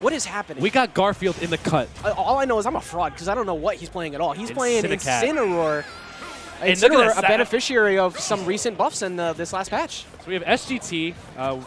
What is happening? We got Garfield in the cut. All I know is I'm a fraud because I don't know what he's playing at all. He's playing Incinecat. Incineroar. Incineroar, a beneficiary of some recent buffs in uh, this last patch. So we have SGT. Uh,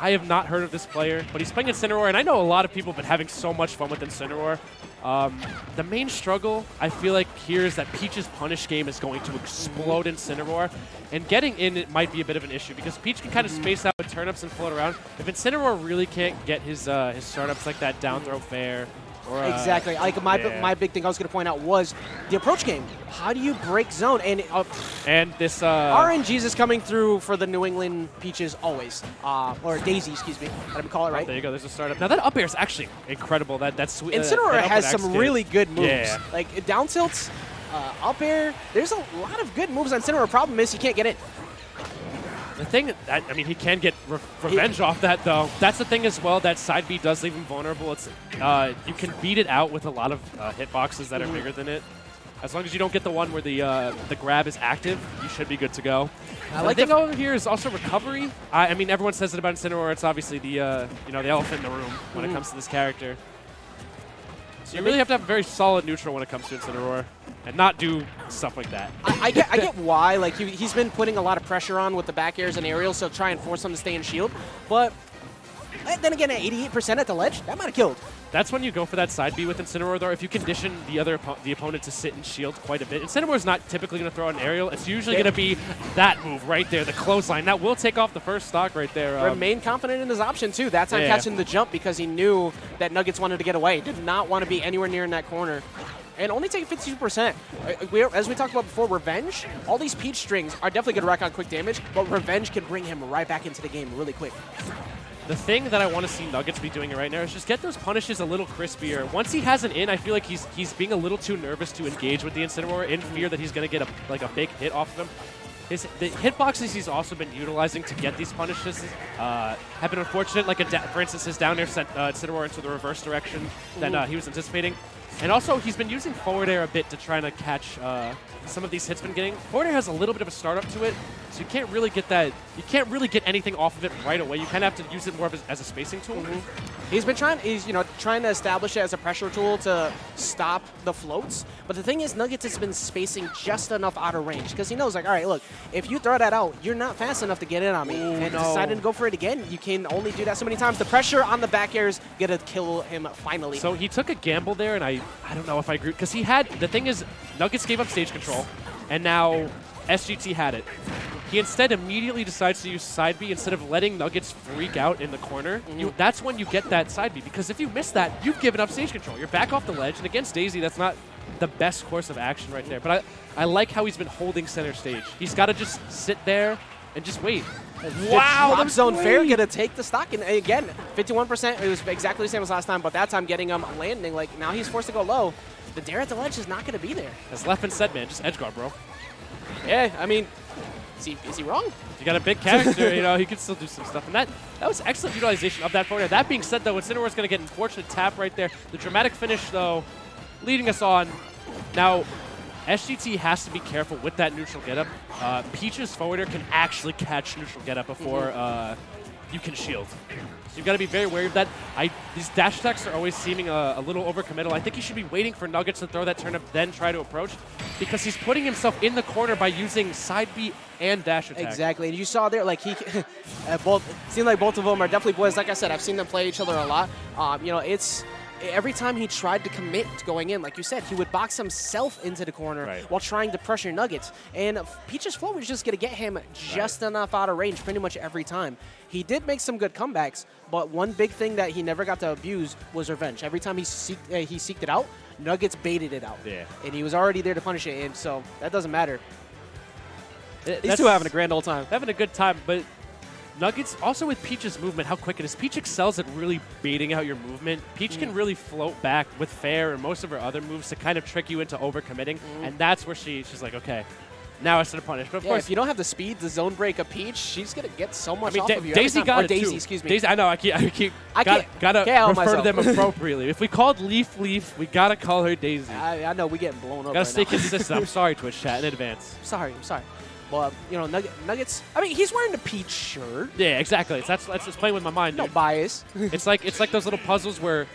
I have not heard of this player, but he's playing Incineroar, and I know a lot of people have been having so much fun with Incineroar. Um, the main struggle, I feel like, here is that Peach's punish game is going to explode in Incineroar, and getting in it might be a bit of an issue because Peach can kind of space out with turnips and float around. If Incineroar really can't get his uh, his startups like that down throw fair, or, uh, Exactly. Like my yeah. my big thing I was going to point out was the approach game. How do you break zone? And uh, and this uh, RNGs is coming through for the New England Peaches always, uh, or Daisy, excuse me. Let me call it right. There you go. There's a startup. Now that up air is actually incredible. That that's sweet. uh, Incineroar that has some really good moves. Yeah. Like down tilts, uh, up air. There's a lot of good moves on Incineroar. Problem is he can't get in. The thing, that, I mean, he can get re revenge off that though. That's the thing as well. That side B does leave him vulnerable. It's uh, you can beat it out with a lot of uh, hitboxes that are bigger than it. As long as you don't get the one where the uh, the grab is active, you should be good to go. I like the thing over here is also recovery. I, I mean, everyone says it about Incineroar. It's obviously the uh, you know the elephant in the room when it Mhm. comes to this character. So you really have to have a very solid neutral when it comes to Incineroar, and not do stuff like that. I, I get I get why. Like he, he's been putting a lot of pressure on with the back airs and aerials to try and force him to stay in shield. But eh, then again, at 88% at the ledge, that might have killed. That's when you go for that side B with Incineroar, though. If you condition the other oppo- the opponent to sit and shield quite a bit, Incineroar is not typically going to throw an aerial. It's usually going to be that move right there, the clothesline. That will take off the first stock right there. Um, Remain confident in his option too. That time Yeah. catching the jump because he knew that Nuggetz wanted to get away. Did not want to be anywhere near in that corner. And only taking 52%. Uh, As we talked about before, Revenge, all these Peach strings are definitely going to rack on quick damage, but Revenge can bring him right back into the game really quick. the thing that I want to see Nuggetz be doing right now is just get those punishes a little crispier. Once he has an in, I feel like he's he's being a little too nervous to engage with the Incineroar in fear that he's going to get a like a big hit off of him. His, the hitboxes he's also been utilizing to get these punishes uh, have been unfortunate. Like, for instance, his down air sent uh, Incineroar into the reverse direction that uh, he was anticipating. And also, he's been using forward air a bit to try to catch uh, some of these hits been getting. Forward air has a little bit of a startup to it, so you can't really get that. You can't really get anything off of it right away. You kind of have to use it more of as, as a spacing tool. Mm-hmm. He's been trying. He's you know trying to establish it as a pressure tool to stop the floats. But the thing is, Nuggetz has been spacing just enough out of range because he knows like, all right, look, if you throw that out, you're not fast enough to get in on me. and no. deciding to go for it again, you can only do that so many times. The pressure on the back airs gonna kill him finally. So he took a gamble there, and I, I don't know if I agree because he had the thing is Nuggetz gave up stage control, and now SGT had it. He instead immediately decides to use side B instead of letting Nuggetz freak out in the corner. You, mhm. that's when you get that side B because if you miss that, you've given up stage control. You're back off the ledge, and against Daisy, that's not the best course of action right there. But I, I like how he's been holding center stage. He's got to just sit there and just wait. wow, was zone fair great. gonna take the stock, and again, 51%. It was exactly the same as last time, but that time getting him landing. Like now he's forced to go low. The dare at the ledge is not gonna be there. As Leffen said, man, just edge guard, bro. Yeah, I mean, is he is he wrong? You got a big character, you know, he can still do some stuff. And that that was excellent utilization of that forward air. That being said, though, Incineroar's going to get an unfortunate tap right there. The dramatic finish, though, leading us on. Now, SGT has to be careful with that neutral getup. Uh, Peach's forward air can actually catch neutral getup before uh, you can shield. So you've got to be very wary of that. I These dash attacks are always seeming a, a little overcommittal. I think he should be waiting for Nuggetz to throw that turnip, then try to approach, because he's putting himself in the corner by using side B and dash attack. Exactly, and you saw there, like he, uh, both seemed like both of them are definitely boys. Like I said, I've seen them play each other a lot. Um, you know, it's every time he tried to commit to going in, like you said, he would box himself into the corner Right. while trying to pressure Nuggetz. And Peach's flow was just going to get him just enough out of range pretty much every time. He did make some good comebacks, but one big thing that he never got to abuse was revenge. Every time he seeked, uh, he seeked it out, Nuggetz baited it out. Yeah. And he was already there to punish it, and so that doesn't matter. These That's- two are having a grand old time. having a good time, but Nuggetz also with Peach's movement, how quick it is. Peach excels at really baiting out your movement. Peach Mm. can really float back with fair and most of her other moves to kind of trick you into overcommitting, and that's where she she's like, okay, now it's to punish. But of Mm. Yeah, course, if you don't have the speed, the zone break of Peach, she's gonna get so much I mean, off Da- of you. Daisy got or it Daisy, too. excuse me. Daisy, I know. I keep. I keep. I gotta, can't- gotta refer to them appropriately. if we called Leaf Leaf, we gotta call her Daisy. I, I know we getting blown up. gotta right stay now. consistent. I'm sorry, Twitch chat in advance. sorry, I'm sorry. But you know, Nugget, Nuggetz. I mean, he's wearing the peach shirt. Yeah, exactly. That's that's just playing with my mind. No dude. bias. it's like it's like those little puzzles where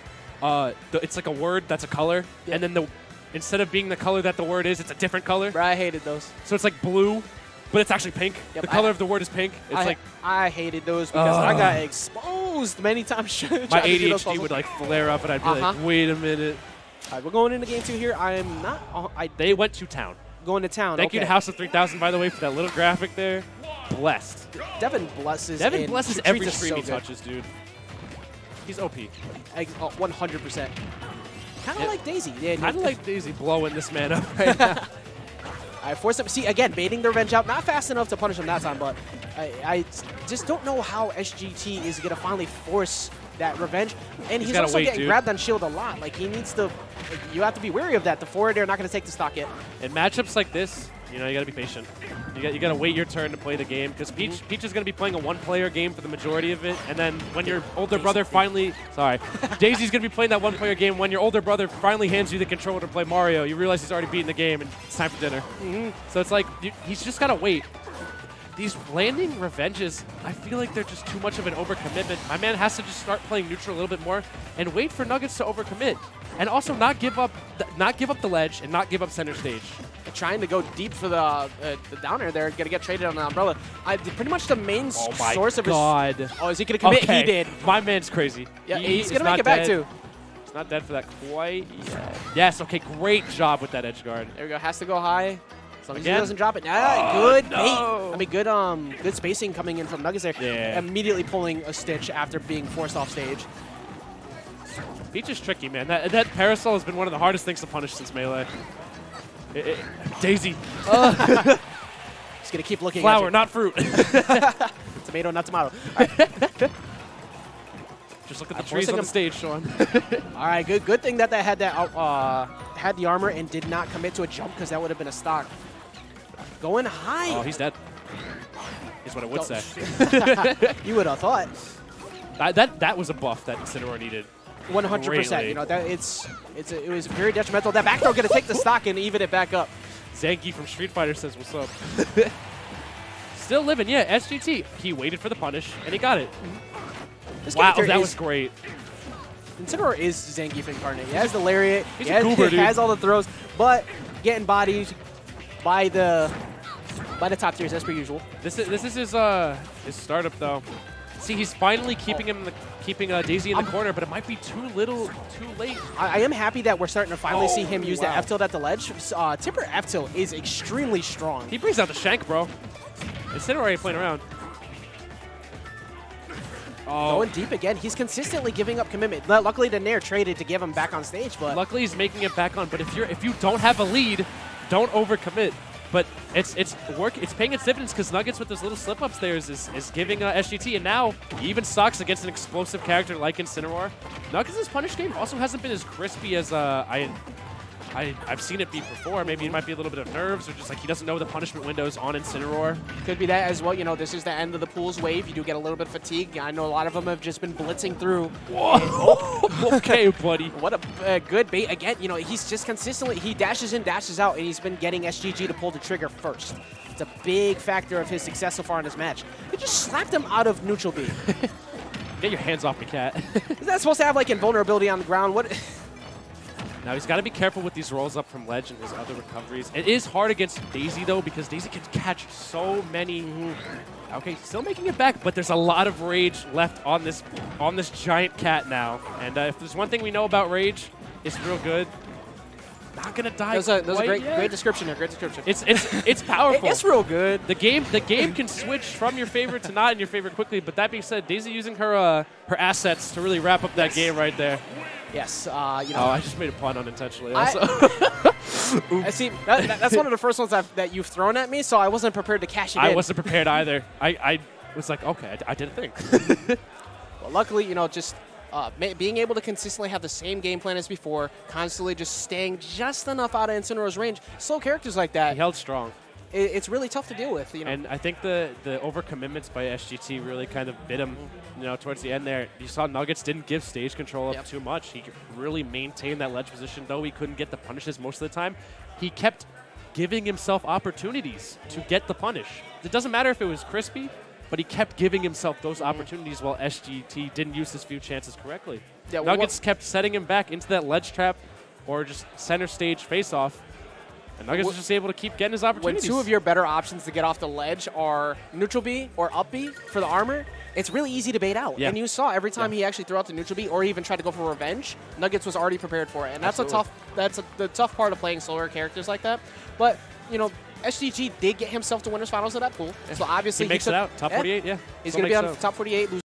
uh, the, it's like a word that's a color, Yeah. and then the instead of being the color that the word is, it's a different color. Bro, I hated those. So it's like blue, but it's actually pink. Yep, the color I- of the word is pink. It's I, like I hated those because I got exposed many times. my to do those ADHD would like flare up, and I'd be Uh-huh. like, "Wait a minute." All right, we're going into game two here. I am not. uh, I They went to town. Going to town. Thank you to. House of 3000, by the way, for that little graphic there. Blessed. Devin blesses. Devin blesses every stream so he touches, dude. He's OP. Oh, 100%. Kind of like Daisy. Yeah, I'd like Daisy blowing this man up. I forced him. See, again, baiting the revenge out. Not fast enough to punish him that time, but I, I just don't know how SGT is going to finally force that revenge. And he's, gotta also wait, getting dude. grabbed on shield a lot. Like, he needs to. Like, you have to be wary of that. The forward air not going to take the stock yet. In matchups like this, you know, you gotta be patient. You got you gotta wait your turn to play the game because Peach Mm-hmm. Peach is gonna be playing a one-player game for the majority of it, and then when your older brother finally, sorry, Daisy's gonna be playing that one-player game. When your older brother finally hands you the controller to play Mario, you realize he's already beaten the game and it's time for dinner. Mm-hmm. So it's like you, he's just gotta wait. These landing revenges, I feel like they're just too much of an overcommitment. My man has to just start playing neutral a little bit more and wait for Nuggetz to overcommit, and also not give up, not give up the ledge and not give up center stage. Trying to go deep for the uh, the down air there. Going to get traded on the umbrella. I, pretty much the main Oh my source of god. his. Oh, is he going to commit? Okay. He did. My man's crazy. Yeah, He he's going to make it back, too. He's not dead for that quite yet. Yes, okay, great job with that edge guard. There we go. Has to go high. As long as he doesn't drop it. Ah, Oh, good no. bait. I mean, good um, good spacing coming in from Nuggetz there. Yeah. Immediately pulling a stitch after being forced off stage. Peach is tricky, man. That, that parasol has been one of the hardest things to punish since Melee. It- it- Daisy. He's gonna keep looking Flower, not fruit. Tomato, not tomato. All right, Just look at I'm the trees on the stage, Sean. all right, good. Good thing that they had that uh, had the armor and did not commit to a jump because that would have been a stock. Going high. oh, he's dead. Is what I would Don't- say. you would have thought. that, that, that was a buff that Incineroar needed. 100%. Greatly. You know that it's it's it was very detrimental. That back throw gonna take the stock and even it back up. Zanky from Street Fighter says, what's up? Still living, yeah, SGT. He waited for the punish, and he got it. This Wow, that was great. Incineroar is Zangief incarnate. He has the lariat. He's he a has, goober, has all the throws, but getting bodied by the by the top tiers as per usual. This is this is his uh his startup though. See, he's finally keeping him in the, keeping uh, Daisy in the I'm- corner, but it might be too little, too late. I, I am happy that we're starting to finally see him Oh, use wow. the F tilt at the ledge. Uh, Tipper F tilt is extremely strong. He brings out the shank, bro. Incineroar ain't playing around. Oh, Going deep again. He's consistently giving up commitment. Luckily, the Nair traded to give him back on stage, but luckily he's making it back on. But if you're if you don't have a lead, don't overcommit. But it's it's work. It's paying its dividends because Nuggetz with those little slip ups there is is, is giving uh, SGT, and now even sucks against an explosive character like Incineroar. Nuggetz' punish game also hasn't been as crispy as uh, I. I, I've seen it be before. Maybe it might be a little bit of nerves or just like he doesn't know the punishment windows on Incineroar. could be that as well. You know, this is the end of the pool's wave. You do get a little bit of fatigue. I know a lot of them have just been blitzing through. Whoa! okay, buddy. What a uh, good bait. Again, you know, he's just consistently, he dashes in, dashes out, and he's been getting SGT to pull the trigger first. It's a big factor of his success so far in this match. He just slapped him out of neutral B. Get your hands off me, cat. Is that supposed to have like invulnerability on the ground? What? Now he's got to be careful with these rolls up from ledge and his other recoveries. It is hard against Daisy though because Daisy can catch so many. Okay, still making it back, but there's a lot of rage left on this on this giant cat now. And uh, if there's one thing we know about rage, it's real good. Not gonna die. Was a, a great, yet. great description there. Great description. It's it's it's powerful. it's real good. The game, the game can switch from your favorite to not in your favorite quickly. But that being said, Daisy using her uh, her assets to really wrap up that Yes. game right there. Yes, uh, you know. Oh, I just made a pun unintentionally. Also. I see. That, that- that's one of the first ones I've, that you've thrown at me, so I wasn't prepared to cash it I in. wasn't prepared either. I, I was like, okay, I, I did a thing. But luckily, you know, just uh, ma- being able to consistently have the same game plan as before, constantly just staying just enough out of Incineroar's range. Slow characters like that, he held strong. i- it's really tough to deal with. You know, And I think the, the overcommitments by SGT really kind of bit him, you know, towards the end there. You saw Nuggetz didn't give stage control up Yep. too much. He really maintained that ledge position, though he couldn't get the punishes most of the time. He kept giving himself opportunities to get the punish. It doesn't matter if it was crispy, but he kept giving himself those Mm-hmm. opportunities while SGT didn't use his few chances correctly. Yeah, well, Nuggetz kept setting him back into that ledge trap or just center stage face off. And Nuggetz was just able to keep getting his opportunities. when two of your better options to get off the ledge are neutral B or up B for the armor, it's really easy to bait out. Yeah. And you saw every time Yeah. he actually threw out the neutral B or even tried to go for revenge, Nuggetz was already prepared for it. And that's Absolutely. a tough that's a, the tough part of playing slower characters like that. But, you know, SGT did get himself to winners finals of that pool. So obviously he makes took- it out. Top eh? 48, yeah. He's Still going to be on top 48, lose